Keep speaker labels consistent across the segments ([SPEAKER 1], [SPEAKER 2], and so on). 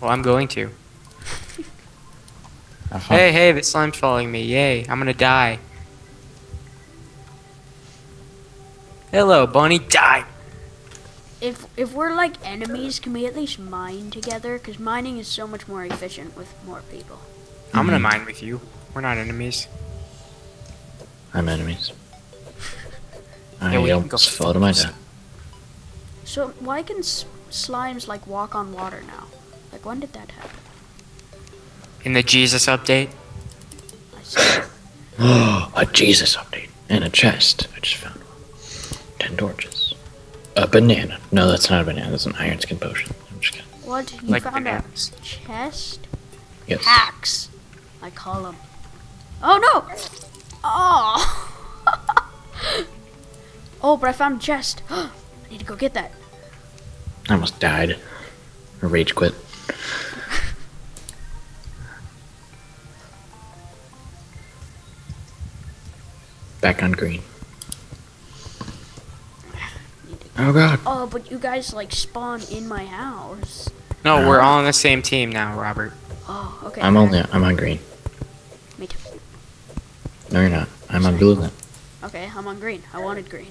[SPEAKER 1] Well, I'm going to.
[SPEAKER 2] Have fun.
[SPEAKER 1] Hey, hey, the slime's following me. Yay, I'm gonna die. Hello, bunny. Die.
[SPEAKER 3] If if we're like enemies, can we at least mine together? Because mining is so much more efficient with more people.
[SPEAKER 1] I'm gonna
[SPEAKER 2] Mhm.
[SPEAKER 1] mine with you. We're not enemies.
[SPEAKER 2] I'm enemies. I
[SPEAKER 1] Yeah, we can
[SPEAKER 2] almost
[SPEAKER 1] go.
[SPEAKER 2] fell to my death.
[SPEAKER 3] So why can s- slimes like walk on water now? Like when did that happen?
[SPEAKER 1] In the Jesus update.
[SPEAKER 3] I see.
[SPEAKER 2] a Jesus update and a chest. I just found one. Ten torches. A banana. No, that's not a banana. That's an iron skin potion. I'm just kidding.
[SPEAKER 3] What? You
[SPEAKER 1] Like
[SPEAKER 3] found
[SPEAKER 1] bananas.
[SPEAKER 3] a chest?
[SPEAKER 2] Yes.
[SPEAKER 3] Hacks. I call them. Oh no! Oh. oh, but I found a chest. I need to go get that.
[SPEAKER 2] I almost died. I rage quit. Back on green. Oh god.
[SPEAKER 3] Oh, but you guys like spawn in my house.
[SPEAKER 1] No,
[SPEAKER 2] No.
[SPEAKER 1] we're all on the same team now, Robert.
[SPEAKER 3] Oh, okay.
[SPEAKER 2] I'm only I'm on green.
[SPEAKER 3] Me too.
[SPEAKER 2] No you're not. I'm on blue then.
[SPEAKER 3] Okay, I'm on green. I wanted green.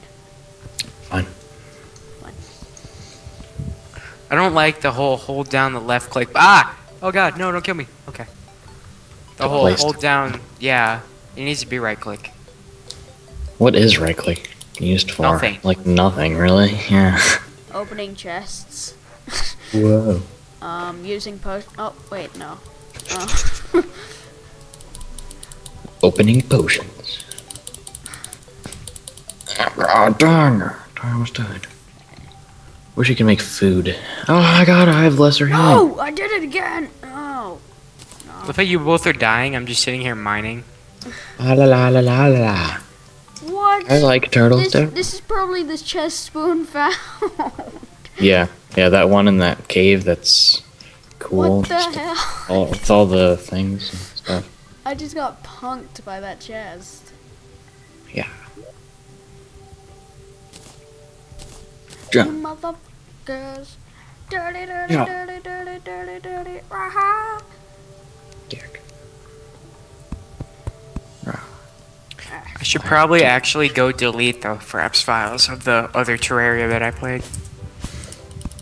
[SPEAKER 1] I don't like the whole hold down the left click. Ah! Oh god, no, don't kill me. Okay. The
[SPEAKER 2] The
[SPEAKER 1] whole
[SPEAKER 2] placed.
[SPEAKER 1] hold down, yeah. It needs to be right click.
[SPEAKER 2] What is right click used for?
[SPEAKER 1] Nothing.
[SPEAKER 2] Like nothing, really? Yeah.
[SPEAKER 3] Opening chests.
[SPEAKER 2] Whoa.
[SPEAKER 3] Um, using post. Oh, wait, no. Oh.
[SPEAKER 2] Opening potions. Ah, darn. I almost died. Wish you could make food. Oh my god, I have lesser healing.
[SPEAKER 3] no! I did it again! Oh.
[SPEAKER 1] The fact you both are dying, I'm just sitting here mining.
[SPEAKER 2] Ah, la la la la la la.
[SPEAKER 3] What?
[SPEAKER 2] I like turtles
[SPEAKER 3] this, this is probably this chest spoon found.
[SPEAKER 2] Yeah, yeah, that one in that cave that's cool.
[SPEAKER 3] what the
[SPEAKER 2] Just
[SPEAKER 3] hell?
[SPEAKER 2] all, with all the things and stuff.
[SPEAKER 3] I just got punked by that chest.
[SPEAKER 2] Yeah.
[SPEAKER 3] You
[SPEAKER 2] Jump.
[SPEAKER 3] Motherfuckers. Dirty, dirty,
[SPEAKER 2] Yeah.
[SPEAKER 3] dirty, dirty, dirty, dirty. Rah-ha.
[SPEAKER 2] Dick. Ah.
[SPEAKER 1] I should probably actually go delete the Fraps files of the other Terraria that I played.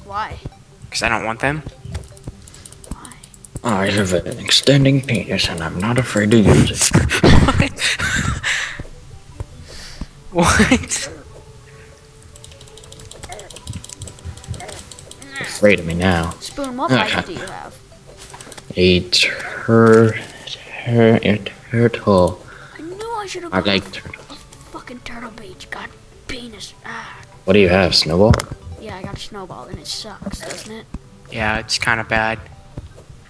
[SPEAKER 3] Why?
[SPEAKER 1] Because I don't want them.
[SPEAKER 3] Why?
[SPEAKER 2] I have an extending penis and I'm not afraid to use it.
[SPEAKER 1] what? what?
[SPEAKER 2] Afraid of me now.
[SPEAKER 3] Spoon, what
[SPEAKER 2] Okay.
[SPEAKER 3] life do you have?
[SPEAKER 2] A tur- tur- a turtle.
[SPEAKER 3] I knew I should have
[SPEAKER 2] I
[SPEAKER 3] gone
[SPEAKER 2] like
[SPEAKER 3] with
[SPEAKER 2] turtles.
[SPEAKER 3] fucking turtle beach. God, penis. Ah.
[SPEAKER 2] What do you have, Snowball?
[SPEAKER 3] Yeah, I got a snowball and it sucks, doesn't it?
[SPEAKER 1] Yeah, it's kind of bad.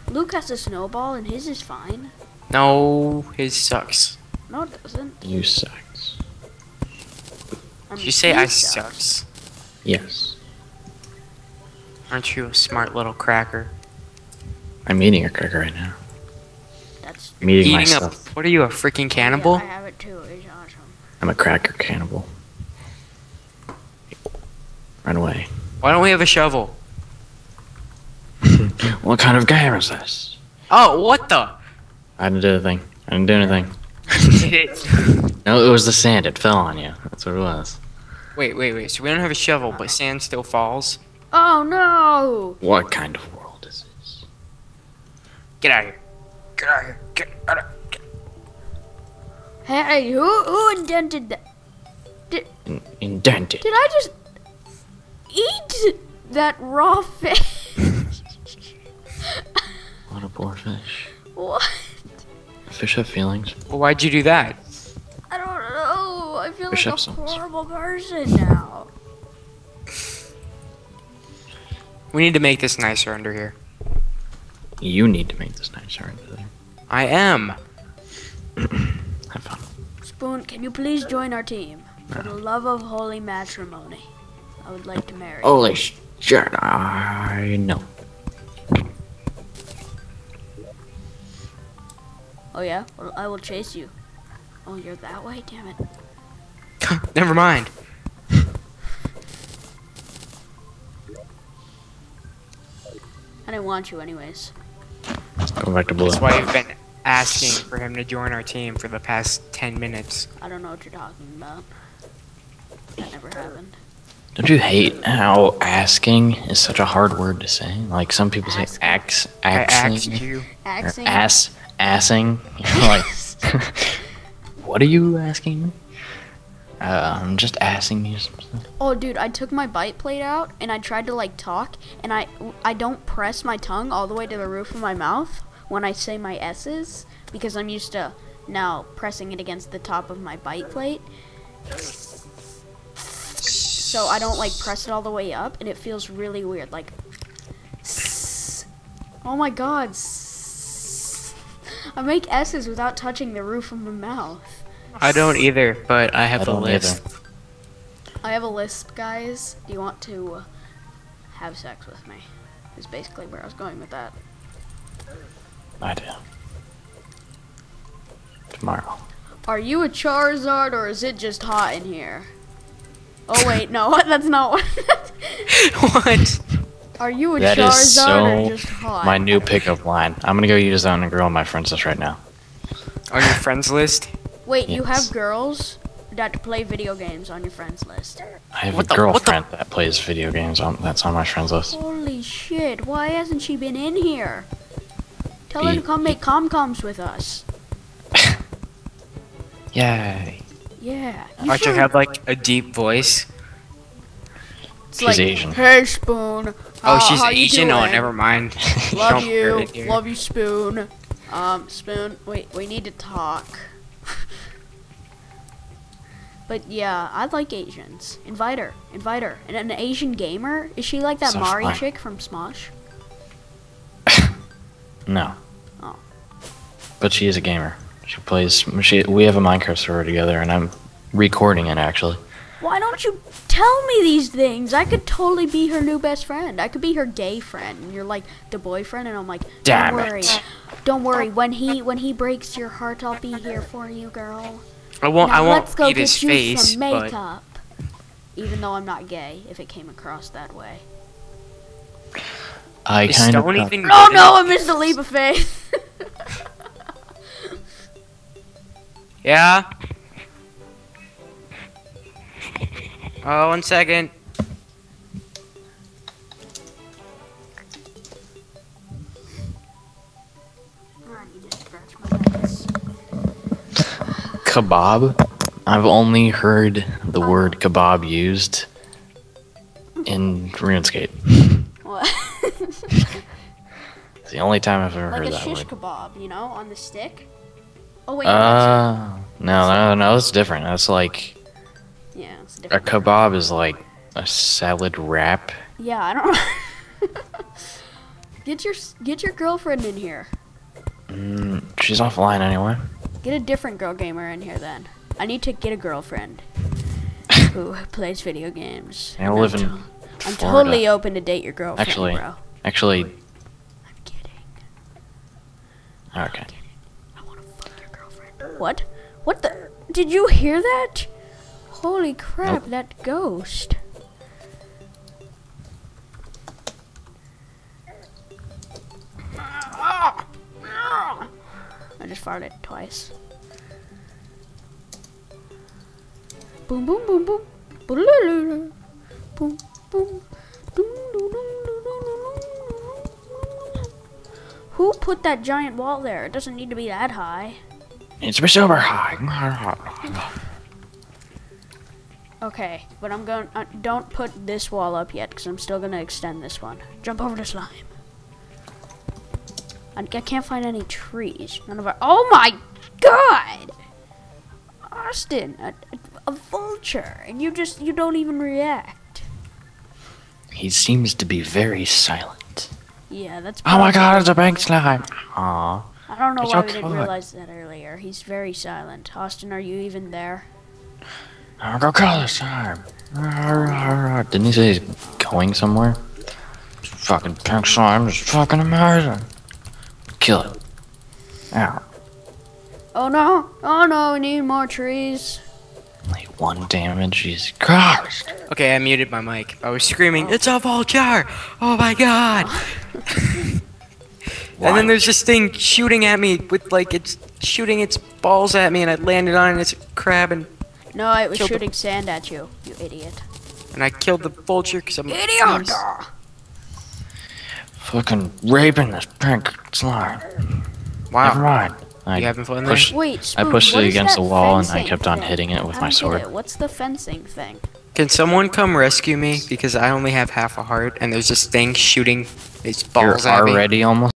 [SPEAKER 3] Luke has a snowball and his is fine.
[SPEAKER 1] No, his sucks.
[SPEAKER 3] No, it doesn't.
[SPEAKER 2] You sucks.
[SPEAKER 3] I
[SPEAKER 1] Did
[SPEAKER 3] mean,
[SPEAKER 1] you say
[SPEAKER 3] he
[SPEAKER 1] I sucks?
[SPEAKER 2] Yes.
[SPEAKER 1] Aren't you a smart little cracker?
[SPEAKER 2] I'm eating a cracker right now.
[SPEAKER 3] That's
[SPEAKER 2] I'm eating, my
[SPEAKER 1] Eating a. What are you, a freaking cannibal?
[SPEAKER 3] Yeah, I have it too. It's awesome.
[SPEAKER 2] I'm a cracker cannibal. Run away.
[SPEAKER 1] Why don't we have a shovel?
[SPEAKER 2] What kind of game is this?
[SPEAKER 1] Oh, what the?
[SPEAKER 2] I didn't do anything. I didn't do anything. No, it was the sand. It fell on you. That's what it was.
[SPEAKER 1] wait, wait, wait. So we don't have a shovel, but sand still falls?
[SPEAKER 3] Oh no!
[SPEAKER 2] What kind of world is this?
[SPEAKER 1] Get out of here. Get out of here. Get out of here.
[SPEAKER 3] Hey, who who indented that?
[SPEAKER 2] In- indented.
[SPEAKER 3] Did I just eat that raw fish?
[SPEAKER 2] What a poor fish.
[SPEAKER 3] what?
[SPEAKER 2] Fish have feelings.
[SPEAKER 1] Well, why'd you do that?
[SPEAKER 3] I don't know. I feel
[SPEAKER 2] Fish
[SPEAKER 3] like
[SPEAKER 2] have
[SPEAKER 3] a horrible person now.
[SPEAKER 1] We need to make this nicer under here.
[SPEAKER 2] You need to make this nicer under there.
[SPEAKER 1] I am.
[SPEAKER 2] Have fun.
[SPEAKER 3] Spoon, can you please join our team? For the love of holy matrimony, I would like to marry.
[SPEAKER 2] Holy shit, I know.
[SPEAKER 3] Oh yeah? Well, I will chase you. Oh, you're that way? Damn it.
[SPEAKER 1] Never mind.
[SPEAKER 3] I didn't want you anyways.
[SPEAKER 2] Go back to blue.
[SPEAKER 1] That's why you've been asking for him to join our team for the past 10 minutes.
[SPEAKER 3] I don't know what you're talking about. That never happened.
[SPEAKER 2] Don't you hate how asking is such a hard word to say? Like some people say
[SPEAKER 3] Ask.
[SPEAKER 2] ax,
[SPEAKER 1] I
[SPEAKER 2] axing,
[SPEAKER 1] you.
[SPEAKER 3] Axing.
[SPEAKER 2] ass, assing. You're like, what are you asking me? Uh, I'm just asking you some stuff.
[SPEAKER 3] Oh, dude, I took my bite plate out and I tried to like talk, and I I don't press my tongue all the way to the roof of my mouth when I say my s's because I'm used to now pressing it against the top of my bite plate. So I don't like press it all the way up, and it feels really weird. Like, oh my god, I make s's without touching the roof of my mouth.
[SPEAKER 1] I don't either, but I have
[SPEAKER 2] I
[SPEAKER 1] the list.
[SPEAKER 2] either.
[SPEAKER 3] I have a lisp, guys. Do you want to have sex with me? Is basically where I was going with that.
[SPEAKER 2] I do. Tomorrow.
[SPEAKER 3] Are you a Charizard or is it just hot in here? Oh wait, no, that's not what.
[SPEAKER 1] what?
[SPEAKER 3] Are you a
[SPEAKER 2] That is
[SPEAKER 3] Charizard or
[SPEAKER 2] so
[SPEAKER 3] just hot?
[SPEAKER 2] my new pickup line. I'm gonna go use that on a girl on my friends list right now.
[SPEAKER 1] On your friends list?
[SPEAKER 3] Wait, you have girls that play video games on your friends list.
[SPEAKER 2] I have
[SPEAKER 1] What
[SPEAKER 2] a
[SPEAKER 1] the-
[SPEAKER 2] girlfriend that plays video games on that's on my friends list.
[SPEAKER 3] Holy shit! Why hasn't she been in here? Tell her to
[SPEAKER 2] Be-
[SPEAKER 3] come make comcoms with us.
[SPEAKER 2] Yay.
[SPEAKER 3] Yeah. You
[SPEAKER 1] Watch her have like a deep voice.
[SPEAKER 3] It's
[SPEAKER 2] She's
[SPEAKER 3] like,
[SPEAKER 2] Asian.
[SPEAKER 3] Hey, Spoon.
[SPEAKER 1] Oh, she's Asian? Oh, never mind.
[SPEAKER 3] Love you.
[SPEAKER 1] hurt it here.
[SPEAKER 3] Love you, Spoon. Um, Spoon, wait, we need to talk. But yeah, I like Asians. Invite her. Invite her. And an Asian gamer? Is she like that
[SPEAKER 2] So
[SPEAKER 3] Mari
[SPEAKER 2] fine.
[SPEAKER 3] chick from Smosh?
[SPEAKER 2] No.
[SPEAKER 3] Oh.
[SPEAKER 2] But she is a gamer. She plays. She. We have a Minecraft server together, and I'm recording it actually.
[SPEAKER 3] Why don't you tell me these things? I could totally be her new best friend. I could be her gay friend, and you're like the boyfriend, and I'm like, don't
[SPEAKER 2] Damn
[SPEAKER 3] worry,
[SPEAKER 2] it.
[SPEAKER 3] don't worry. When he when he breaks your heart, I'll be here for you, girl.
[SPEAKER 1] I won't.
[SPEAKER 3] now
[SPEAKER 1] I won't
[SPEAKER 3] let's go
[SPEAKER 1] eat
[SPEAKER 3] get
[SPEAKER 1] his
[SPEAKER 3] you
[SPEAKER 1] face,
[SPEAKER 3] some
[SPEAKER 1] but.
[SPEAKER 3] Even though I'm not gay, if it came across that way.
[SPEAKER 2] I
[SPEAKER 1] Is
[SPEAKER 2] kind of.
[SPEAKER 1] Stone even?
[SPEAKER 3] Oh no, I missed the leap of faith.
[SPEAKER 1] Yeah. Oh, one second.
[SPEAKER 2] Kebab. I've only heard the word kebab used in RuneScape.
[SPEAKER 3] What?
[SPEAKER 2] It's the only time I've ever heard? that word.
[SPEAKER 3] like a
[SPEAKER 2] that
[SPEAKER 3] shish kebab, you know, on the stick. Oh wait, no, that's
[SPEAKER 2] Uh, no, no, no, that's different. That's like
[SPEAKER 3] yeah, it's different.
[SPEAKER 2] a kebab is like a salad wrap.
[SPEAKER 3] Yeah, I don't know. get your get your girlfriend in here.
[SPEAKER 2] Mm, she's offline anyway.
[SPEAKER 3] Get a different girl gamer in here then. I need to get a girlfriend who plays video games.
[SPEAKER 2] I live
[SPEAKER 3] I'm
[SPEAKER 2] in
[SPEAKER 3] to- I'm totally open to date your girlfriend,
[SPEAKER 2] Actually-
[SPEAKER 3] bro.
[SPEAKER 2] Actually,
[SPEAKER 3] I'm kidding.
[SPEAKER 2] okay.
[SPEAKER 3] I want to fuck your girlfriend. What? What the? Did you hear that? Holy crap!
[SPEAKER 2] Nope.
[SPEAKER 3] That ghost. Farted twice. Boom boom boom boom. Boom boom boom. Who put that giant wall there? It doesn't need to be that high.
[SPEAKER 2] It's super high.
[SPEAKER 3] Okay, but I'm going. Uh, don't put this wall up yet, because I'm still gonna extend this one. Jump over the slime. I, I can't find any trees. None of our. Oh my god, Austin, a, a, a vulture, and you just you don't even react.
[SPEAKER 2] He seems to be very silent.
[SPEAKER 3] Yeah, that's.
[SPEAKER 2] Oh my god, it's a bank slime. Aww.
[SPEAKER 3] I don't know
[SPEAKER 2] It's
[SPEAKER 3] why we didn't realize that earlier. He's very silent. Austin, are you even there?
[SPEAKER 2] I'll go kill this slime. Didn't he say he's going somewhere? Fucking pink slime is fucking amazing. Kill it. Ow.
[SPEAKER 3] Oh no! Oh no! We need more trees.
[SPEAKER 2] Only one damage. Jesus Christ.
[SPEAKER 1] Okay, I muted my mic. I was screaming, "It's a vulture! Oh my god!" and then there's this thing shooting at me with like it's shooting its balls at me, and I landed on it. and It's a crab, and
[SPEAKER 3] No, it was
[SPEAKER 1] Killed the-
[SPEAKER 3] shooting sand at you, you idiot.
[SPEAKER 1] and I killed the vulture because I'm
[SPEAKER 3] Idiot!
[SPEAKER 2] Fucking raping this pink slime. Never
[SPEAKER 1] Wow,
[SPEAKER 2] mind. I
[SPEAKER 1] you having fun
[SPEAKER 2] pushed,
[SPEAKER 3] Wait,
[SPEAKER 2] I pushed
[SPEAKER 3] what
[SPEAKER 2] it
[SPEAKER 3] is
[SPEAKER 2] against the wall and I
[SPEAKER 3] fencing
[SPEAKER 2] kept on
[SPEAKER 3] thing?
[SPEAKER 2] hitting it with
[SPEAKER 3] I
[SPEAKER 2] my sword.
[SPEAKER 3] it. What's the fencing thing?
[SPEAKER 1] Can someone come rescue me because I only have half a heart, and there's this thing shooting its
[SPEAKER 2] You're
[SPEAKER 1] balls at me.
[SPEAKER 2] already almost